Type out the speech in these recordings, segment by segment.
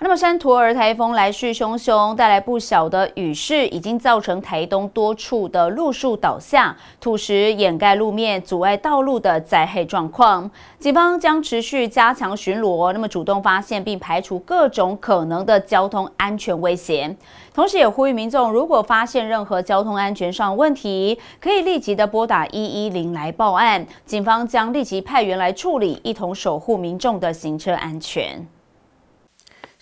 那么山图尔台风来势汹汹，带来不小的雨势，已经造成台东多处的路树倒下、土石掩盖路面、阻碍道路的灾害状况。警方将持续加强巡逻，那么主动发现并排除各种可能的交通安全威胁。同时也呼吁民众，如果发现任何交通安全上问题，可以立即的拨打一一零来报案，警方将立即派员来处理，一同守护民众的行车安全。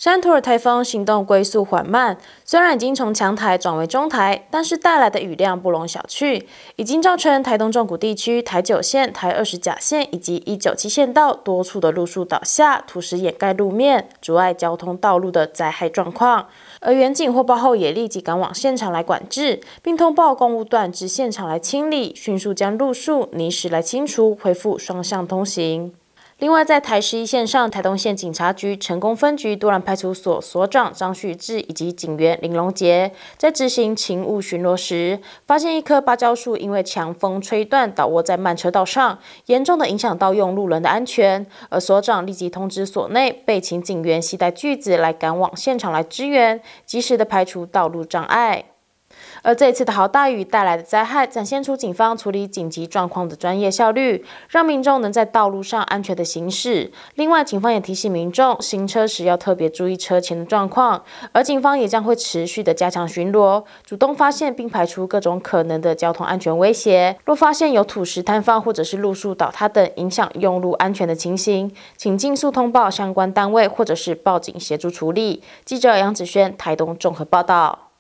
山图尔台风行动龟速缓慢，虽然已经从强台转为中台，但是带来的雨量不容小觑，已经造成台东中谷地区台九线、台二十甲线以及一九七线道多处的路树倒下、土石掩盖路面、阻碍交通道路的灾害状况。而远景获报后也立即赶往现场来管制，并通报公务段至现场来清理，迅速将路树、泥石来清除，恢复双向通行。另外，在台十一线上，台东县警察局成功分局多兰派出所所长张旭志以及警员林龙杰，在执行勤务巡逻时，发现一棵芭蕉树因为强风吹断，倒卧在慢车道上，严重的影响到用路人的安全。而所长立即通知所内备勤警员携带锯子来赶往现场来支援，及时的排除道路障碍。而这一次的豪大雨带来的灾害，展现出警方处理紧急状况的专业效率，让民众能在道路上安全的行驶。另外，警方也提醒民众行车时要特别注意车前的状况。而警方也将会持续的加强巡逻，主动发现并排除各种可能的交通安全威胁。若发现有土石坍方或者是路树倒塌等影响用路安全的情形，请尽速通报相关单位或者是报警协助处理。记者杨子轩台东综合报道。